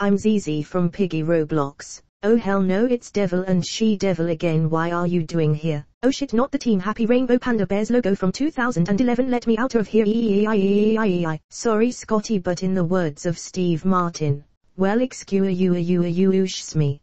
I'm Zizzy from Piggy Roblox. Oh hell no it's devil and she devil again why are you doing here? Oh shit not the team happy rainbow panda bears logo from 2011 let me out of here eee Sorry Scotty but in the words of Steve Martin. Well excuse you you you me.